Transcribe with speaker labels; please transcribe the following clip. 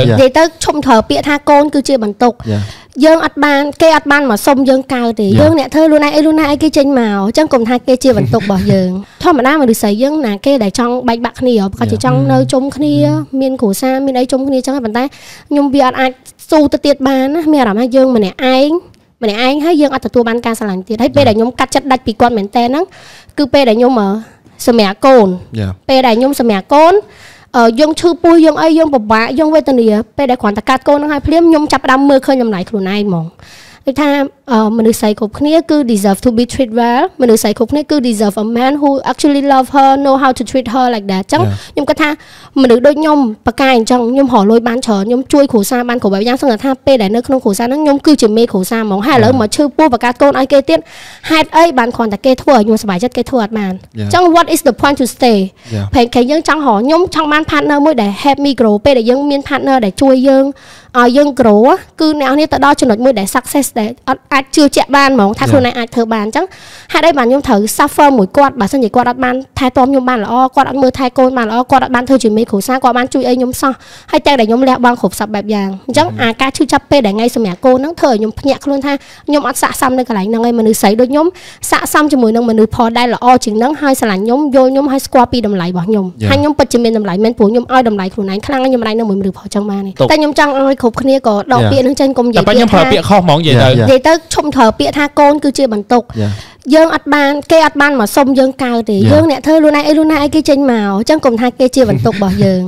Speaker 1: និយាយទៅឈុំត្រូវពាក្យថាកូនគឺជាបន្ទុក
Speaker 2: យ៉ា
Speaker 1: យើងអត់បានគេអត់បានមកសុំយើងកើតទេ
Speaker 2: Yeah.
Speaker 1: យើងអ្នកធ្វើខ្លួនឯងអីខ្លួនឯងអីគេចេញមកអញ្ចឹងកុំថាគេជាបន្ទុករបស់យើងធម្មតាមនុស្សស្រីយើងណាគេដែលចង់បែកបាក់គ្នាប្រកាសជា
Speaker 2: Yeah.
Speaker 1: ចង់នៅជុំគ្នាមានគ្រួសារមានអីជុំគ្នាអញ្ចឹងហើយប៉ុន្តែខ្ញុំវាអត់អាចស៊ូទៅទៀតបានណាមានអារម្មណ៍ថាយើងម្នាក់ឯងម្នាក់ឯងហើយយើងអត់ទទួលបានការស្រឡាញ់ទៀតហើយពេលដែលខ្ញុំកាត់ចិត្តដាច់ពីគាត់មែនតើហ្នឹងគឺពេលដែលខ្ញុំអឺសម្រាប់កូន
Speaker 2: យ៉ា
Speaker 1: ពេលដែលខ្ញុំសម្រាប់កូនអឺ យើងឈឺពោះយើងអីយើងពិបាកយើងវេទនាពេលដែលគ្រាន់តែកាត់កូនហ្នឹងហើយភ្លាមខ្ញុំចាប់ផ្ដើមមើលឃើញតម្លៃខ្លួនឯងហ្មង ដូចថាអឺមនុស្សស្រីគ្រប់គ្នាគឺ deserve to be treated well មនុស្សស្រីគ្រប់គ្នាគឺ deserve a man who actually love her know how to treat her like that អញ្ចឹង
Speaker 2: Yeah.
Speaker 1: ខ្ញុំគិតថាមនុស្សដូចខ្ញុំបកកាយអញ្ចឹងខ្ញុំរកលុយបានច្រើនខ្ញុំជួយគ្រួសារបានគ្រប់បែបយ៉ាងសឹងតែថាពេលដែលនៅក្នុងគ្រួសារហ្នឹងខ្ញុំគឺជាមេគ្រួសារហ្មងហើយឥឡូវ
Speaker 2: Yeah.
Speaker 1: មកឈឺពោះបកាត់កូនឲ្យគេទៀតហេតុអីបានគ្រាន់តែគេធ្វើឲ្យខ្ញុំសប្បាយចិត្តគេធ្វើអត់បានអ
Speaker 2: Yeah.
Speaker 1: ញ្ចឹង what is the point to stay
Speaker 2: យ៉ា
Speaker 1: ព្រោះគេយើងចង់រកខ្ញុំចង់បាន partner មួយដែល help me grow ពេលដែលយើងមាន partner ដែលជួយយើង ឲ្យយើង grow á, គឺអ្នកនរទៅដល់ចំណុចមួយដែល success ដែលអត់អាចជឿជាក់បានហ្មងថា
Speaker 2: Yeah.
Speaker 1: ខ្លួនឯងអាចធ្វើបានអញ្ចឹងហេតុអីបានខ្ញុំត្រូវ suffer មួយគាត់បើសិនជាគាត់អត់បានថែទាំខ្ញុំបានល្អគាត់អត់មើលថែកូនបានល្អគាត់អត់បានធ្វើជាមេគ្រួសារគាត់បានជួយអីខ្ញុំសោះហើយតែដែលខ្ញុំលះបង់គ្រប់សពបែបយ៉ាងអញ្ចឹងអាការឈឺចាប់ពេលដែលថ្ងៃសម្រាប់កូនហ្នឹងធ្វើឲ្យខ្ញុំភ្ញាក់ខ្លួនថាខ្ញុំអត់ស័ក្តិសមនៅកន្លែងហ្នឹងឯងមនុស្សស្រីដូចខ្ញុំស័ក្តិសមជាមួយនឹងមនុស្សផលដែលល្អជាងហ្នឹងហើយស្រឡាញ់ខ្ញុំយល់ខ្ញុំហើយស្គាល់ពីតម្លៃរបស់ខ្ញុំ
Speaker 2: Yeah.
Speaker 1: ហើយខ្ញុំពិតជាមានតម្លៃមែនព្រោះខ្ញុំឲ្យតម្លៃខ្លួនឯងខ្លាំងណាស់ខ្ញុំមិនអាចនៅមួយមនុស្សផលចឹងបានទេ
Speaker 3: ទុក
Speaker 1: តែខ្ញុំចង់ឲ្យគ្រប់គ្នាក៏ដក
Speaker 2: Yeah.
Speaker 1: ពាក្យហ្នឹងចេញកុំនិយា
Speaker 3: តែ
Speaker 1: យ
Speaker 3: ប៉ាខ្ញុំប្រើពាក្យខុសហ្មងនិយាយទៅ
Speaker 2: Yeah, yeah.
Speaker 1: និយាយទៅឈុំត្រូវពាក្យថាកូនគឺជាបន្ទុក
Speaker 2: យ៉ា
Speaker 1: យើងអត់បានគេអត់បានមកសុំយើងកើតទេ
Speaker 2: Yeah.
Speaker 1: យើងអ្នកធ្វើខ្លួនឯងអីខ្លួនឯងអីគេចេញមកអញ្ចឹងកុំថាគេជាបន្ទុករបស់យើង